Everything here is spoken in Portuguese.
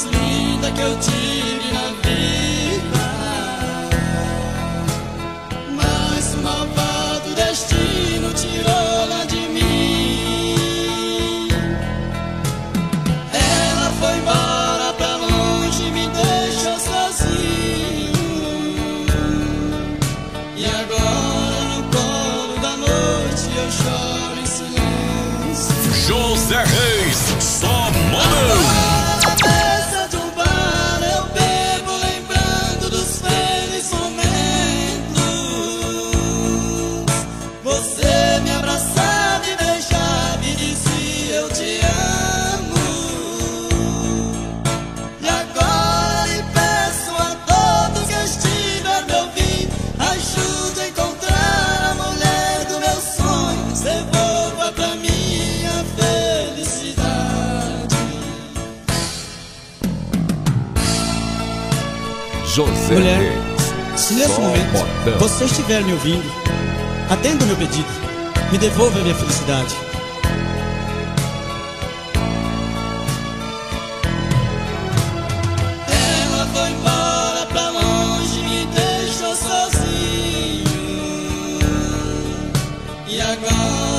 mais linda que eu tive na vida. Mas o malvado destino tirou-la de mim. Ela foi embora pra longe, me deixou sozinho. E agora no colo da noite eu choro em silêncio. José Reis, só modão. José Mulher, Reis, Se nesse só momento modão. você estiver me ouvindo, atenda o meu pedido. Me devolva a minha felicidade. E agora